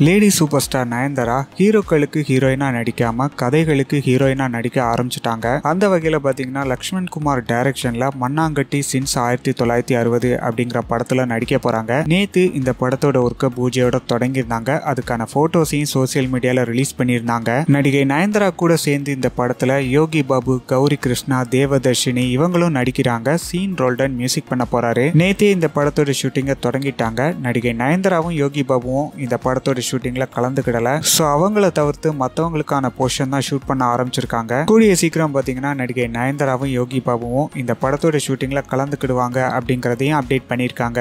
Lady super star Nayanthara ஹீரோக்களுக்கு ஹீரோயினா நடிக்காம கதைகளுக்கு ஹீரோயினா நடிக்க ஆரம்பிச்சிட்டாங்க. அந்த வகையில பாத்தீங்கன்னா லக்ஷ்மண் குமார் டைரக்ஷன்ல மண்ணாங்கட்டி சின்ஸ் ஆயிரத்தி தொள்ளாயிரத்தி அறுபது அப்படிங்கிற படத்துல நடிக்க போறாங்க. நேத்து இந்த படத்தோட ஒர்க்க பூஜையோட தொடங்கியிருந்தாங்க. அதுக்கான போட்டோஸையும் சோசியல் மீடியால ரிலீஸ் பண்ணியிருந்தாங்க. நடிகை நயன்தாரா கூட சேர்ந்து இந்த படத்துல யோகி பாபு கௌரி கிருஷ்ணா தேவதர்ஷினி இவங்களும் நடிக்கிறாங்க. சீன் ரோல்டன் மியூசிக் பண்ண போறாரு. நேத்தே இந்த படத்தோட ஷூட்டிங்கை தொடங்கிட்டாங்க. நடிகை நயன்தாராவும் யோகி பாபுவும் இந்த படத்தோட ஷூட்டிங்ல கலந்துக்கிடல. ஸோ அவங்கள தவிர்த்து மற்றவங்களுக்கான போர்ஷன் தான் ஷூட் பண்ண ஆரம்பிச்சிருக்காங்க. கூடிய சீக்கிரம் பார்த்தீங்கன்னா நடிகை நயன்தாராவும் யோகி பாபுவும் இந்த படத்தோட ஷூட்டிங்ல கலந்துக்கிடுவாங்க அப்படிங்கிறதையும் அப்டேட் பண்ணியிருக்காங்க.